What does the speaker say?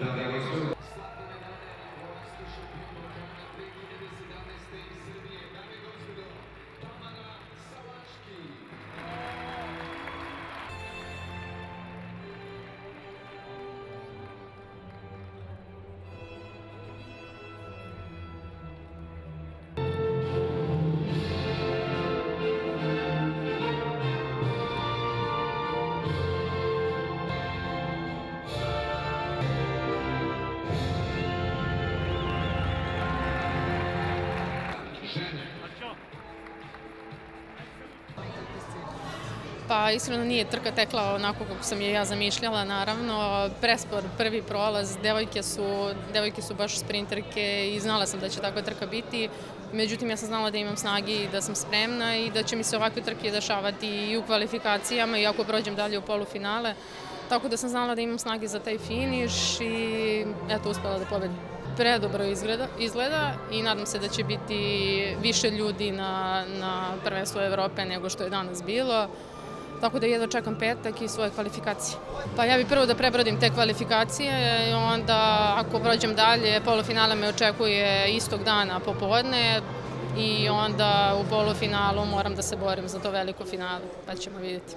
Obrigado. Pa iskreno nije trka tekla onako kako sam je ja zamišljala, naravno. Prespor, prvi prolaz, devojke su, devojke su baš sprinterke i znala sam da će takva trka biti. Međutim, ja sam znala da imam snagi i da sam spremna i da će mi se ovakve trke dešavati i u kvalifikacijama i ako prođem dalje u polufinale. Tako da sam znala da imam snage za taj finiš i eto, uspela da pobedim predobro izgleda, izgleda i nadam se da će biti više ljudi na, na prvenstvu Evrope nego što je danas bilo. Tako da jedva čekam petak i svoje kvalifikacije. Pa ja bih prvo da prebrodim te kvalifikacije i onda ako prođem dalje, polufinale me očekuje istog dana popodne i onda u polufinalu moram da se borim za to veliko finale, pa ćemo vidjeti.